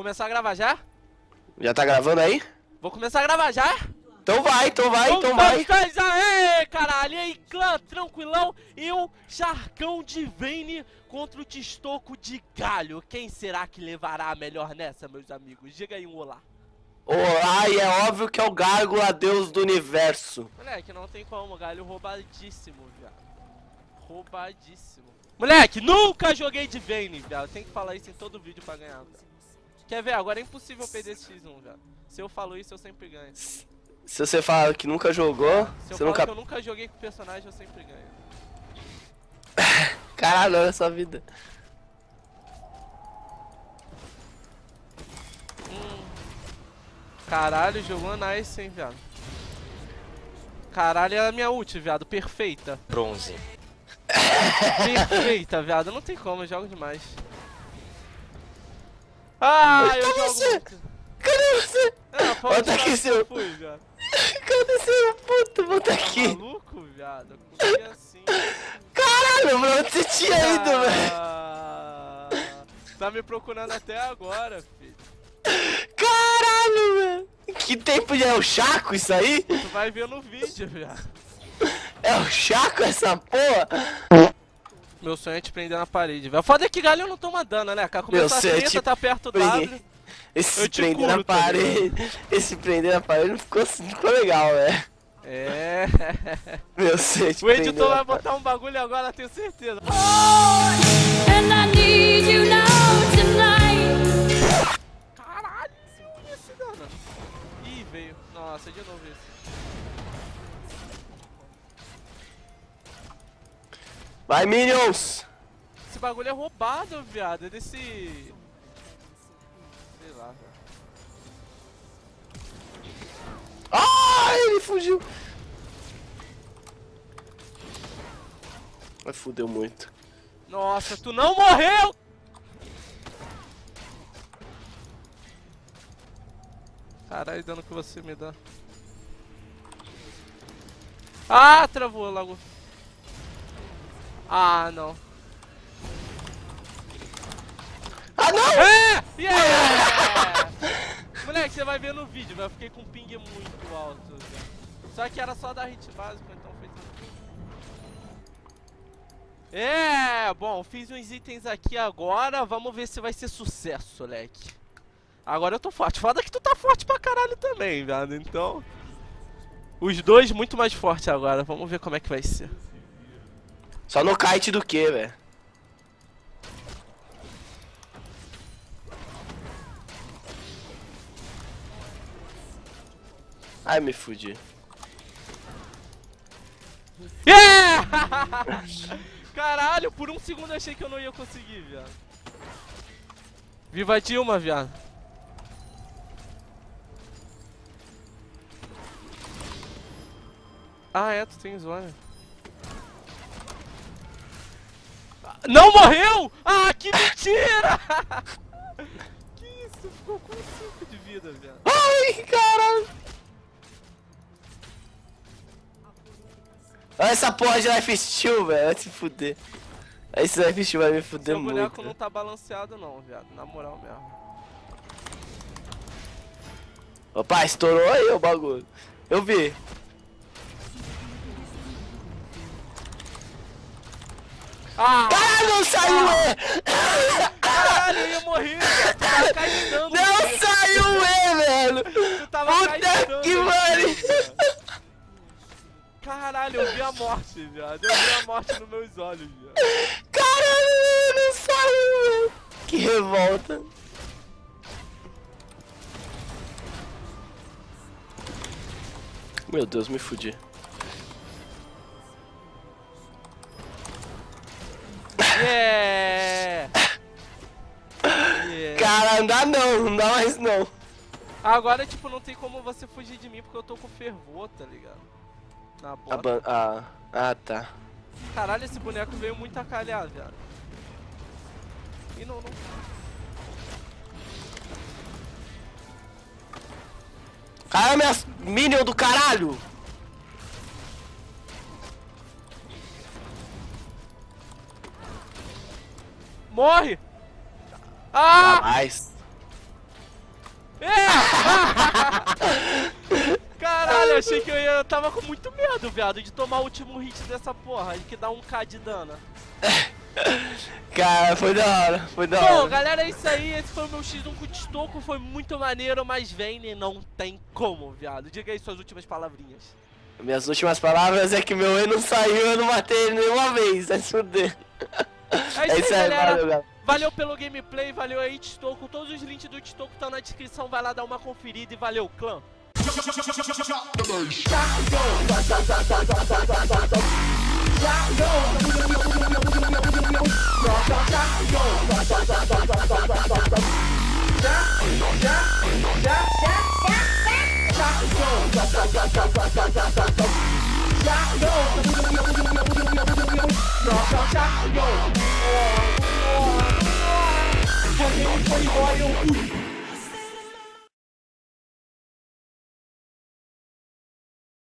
Começar a gravar já? Já tá gravando aí? Vou começar a gravar já? Então vai, então vai, então vai. Dois, aê, caralho! E aí, clã, tranquilão? Eu, Charcão de Vane contra o Tistoco de Galho. Quem será que levará a melhor nessa, meus amigos? Diga aí um olá. Olá, e é óbvio que é o Gárgula, deus do universo. Moleque, não tem como, galho roubadíssimo, viado. Roubadíssimo. Moleque, nunca joguei de Vane, viado. Tem que falar isso em todo vídeo pra ganhar. Quer ver? Agora é impossível perder esse X1, velho. Se eu falo isso, eu sempre ganho. Se você fala que nunca jogou, Se eu você falo nunca... que eu nunca joguei com o personagem, eu sempre ganho. Caralho, olha essa vida. Hum. Caralho, jogou nice, hein, viado. Caralho, é a minha ult, viado. Perfeita. Bronze. Perfeita, viado. Não tem como, eu jogo demais. Ah, eu Cadê você? Cadê você? Tá tirar aqui seu- eu fui, viado. Cadê seu puto? Volta Tá aqui. maluco, viado? Como que é assim? Caralho, onde você tinha ido, velho? Ah, Tá me procurando até agora, filho. Caralho, velho. Que tempo de é o Chaco isso aí? Tu vai ver no vídeo, viado. É o Chaco essa porra? Meu sonho é te prender na parede, velho. Foda é que galho não toma dano, né, cara? Meu Começou a é treta, te tá perto do. W. Esse Eu te prender na também. parede. Esse prender na parede não ficou, não ficou legal, velho. É. Meu sonho é te O editor vai botar um bagulho agora, tenho certeza. And Vai, Minions! Esse bagulho é roubado, viado. É desse. Sei lá, velho. Ah, ele fugiu. Mas fudeu muito. Nossa, tu não morreu! Caralho, dano que você me dá. Ah, travou logo. Ah, não. Ah, não! É! Yeah! Moleque, você vai ver no vídeo, velho. Eu fiquei com um ping muito alto. Só que era só dar hit básico, então tranquilo. É, bom, fiz uns itens aqui agora. Vamos ver se vai ser sucesso, moleque. Agora eu tô forte. Foda que tu tá forte pra caralho também, velho. Então. Os dois muito mais fortes agora. Vamos ver como é que vai ser. Só no kite do que, velho? Ai, me fudi. Yeah! Caralho, por um segundo achei que eu não ia conseguir, viado. Viva Dilma, viado. Ah, é, tu tem zona. Não morreu! Ah, que mentira! que isso? Ficou com 5 de vida, viado. Ai, caralho! Olha essa porra de Life Steal, velho. Vai se fuder. Esse Life Steal vai me fuder Seu muito. boneco não velho. tá balanceado não, viado. Na moral mesmo. Opa, estourou aí o bagulho. Eu vi. Ah! Caralho, não saiu, é! Caralho, eu ia morrer, velho. Tu tava caindo. Não saiu, é, velho! Tu tava Puta que pariu! velho. Caralho, eu vi a morte, viado. Eu vi a morte nos meus olhos, viado. Caralho, não saiu, velho! Que revolta. Meu Deus, me fudi. Cara, não não, dá mais não. Agora, tipo, não tem como você fugir de mim porque eu tô com fervor, tá ligado? Na bota. ah, ah, tá. Caralho, esse boneco veio muito a calhar, viado. E não, não. Caralho, minhas Minion do caralho! Morre! Ah! Jamais. É! Caralho, achei que eu ia. Eu tava com muito medo, viado, de tomar o último hit dessa porra e que dá um K de dano. Cara, foi da hora, foi da hora. Bom, galera, é isso aí. Esse foi o meu X1 com destoco. Foi muito maneiro, mas Vayne não tem como, viado. Diga aí suas últimas palavrinhas. Minhas últimas palavras é que meu E não saiu, eu não matei ele nenhuma vez. É fuder. É isso aí, é isso aí galera. Valeu, galera. Valeu pelo gameplay, valeu aí, Tistoco. Todos os links do Tistoco estão na descrição. Vai lá dar uma conferida e valeu, clã. Quando ele